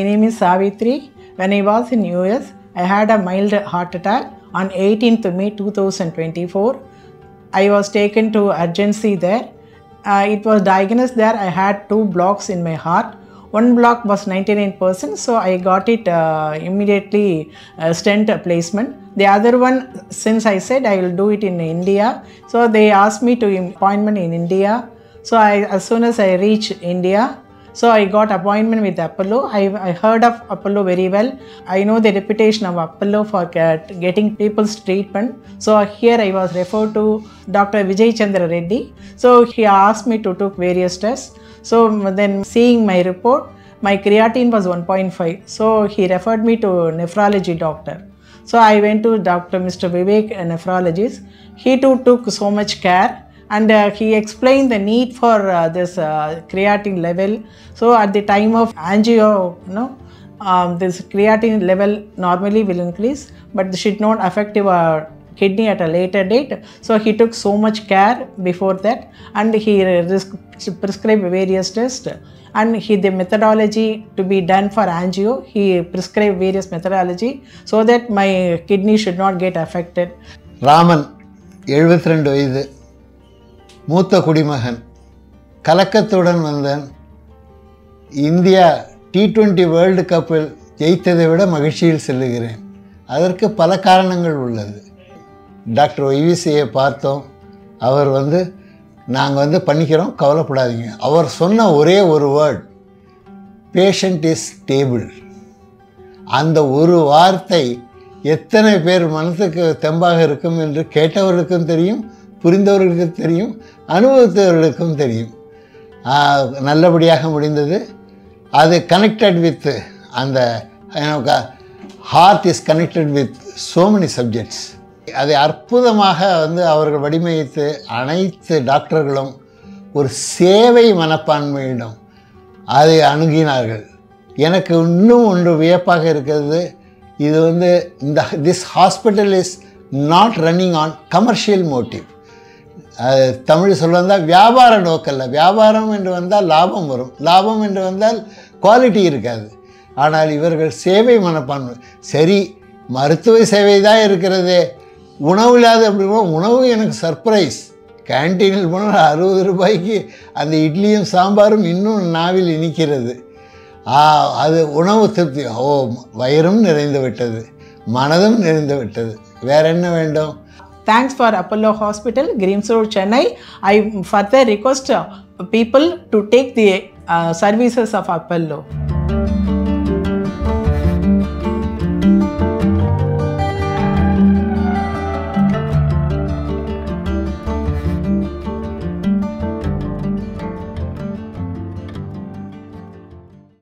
my name is Savitri. When I was in US, I had a mild heart attack on 18th May 2024. I was taken to urgency there. Uh, it was diagnosed there I had two blocks in my heart. One block was 99%, so I got it uh, immediately uh, stent placement. The other one, since I said I will do it in India, so they asked me to appointment in India. So I, as soon as I reach India, so I got appointment with Apollo. I, I heard of Apollo very well. I know the reputation of Apollo for get, getting people's treatment. So here I was referred to Dr. Vijay Chandra Reddy. So he asked me to take various tests. So then seeing my report, my creatine was 1.5. So he referred me to nephrology doctor. So I went to Dr. Mr. Vivek, a nephrologist. He too took so much care and uh, he explained the need for uh, this uh, creatine level. So at the time of angio, you know, um, this creatine level normally will increase, but this should not affect your kidney at a later date. So he took so much care before that, and he res- prescribed various tests. And he the methodology to be done for angio, he prescribed various methodology so that my kidney should not get affected. Raman எழுபத்தி ரெண்டு வயது மூத்த குடிமகன் கலக்கத்துடன் வந்தேன். India T twenty world கப்பில் ஜெயித்ததை விட மகிழ்ச்சியில் செல்லுகிறேன். அதற்கு பல காரணங்கள் உள்ளது. டாக்டர் ஒய்விசியை பார்த்தோம். அவர் வந்து நாங்கள் வந்து பண்ணிக்கிறோம் கவலைப்படாதீங்க. அவர் சொன்ன ஒரே ஒரு வேர்ட் பேஷண்ட் இஸ் ஸ்டேபிள் அந்த ஒரு வார்த்தை எத்தனை பேர் மனதுக்கு தெம்பாக இருக்கும் என்று கேட்டவர்களுக்கும் தெரியும் புரிந்தவர்களுக்கும் தெரியும் அனுபவித்தவர்களுக்கும் தெரியும். நல்லபடியாக முடிந்தது. அது கனெக்டட் வித் அந்த heart is connected with so many subjects அதை அற்புதமாக வந்து அவர்கள் வடிவமைத்து அனைத்து டாக்டர்களும் ஒரு சேவை மனப்பான்மையிடம் அதை அணுகினார்கள். எனக்கு இன்னும் ஒன்று வியப்பாக இருக்கிறது. இது வந்து இந்த this hospital is not running on commercial motive அது தமிழ் சொல்ல வந்தால் வியாபார நோக்கல்ல. வியாபாரம் என்று வந்தால் லாபம் வரும். லாபம் என்று வந்தால் குவாலிட்டி இருக்காது. ஆனால் இவர்கள் சேவை மனப்பான்மை. சரி மருத்துவ சேவை தான் இருக்கிறதே. உணவு இல்லாத அப்படின்னா உணவு எனக்கு சர்ப்ரைஸ் கேன்டீனில் போனால் அறுபது ரூபாய்க்கு அந்த இட்லியும் சாம்பாரும் இன்னும் நாவில் இனிக்கிறது. ஆ, அது உணவு திருப்தி. ஓ வயிறும் நிறைந்து விட்டது. மனதும் நிறைந்து விட்டது. வேற என்ன வேண்டும்? Thanks for Apollo Hospital, Greens Road, Chennai. I further request uh, people to take the uh, services of Apollo.